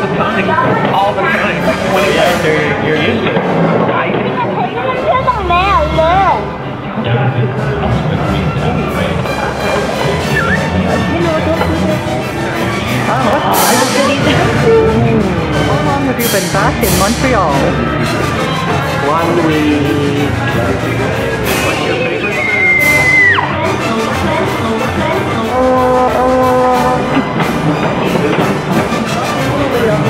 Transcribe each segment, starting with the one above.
the time, all the time. When it's yeah, you're, you're used to it. I used to it. How long have you been back in Montreal? One week. Oh, oh.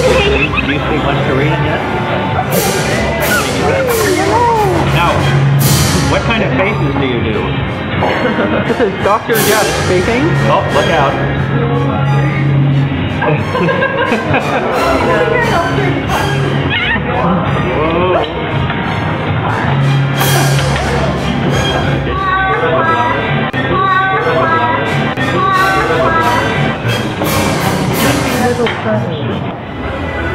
Do you, do you speak much Korean yet? Now, what kind of faces do you do? This is Dr. Jeff speaking. Oh, look out. 就看你。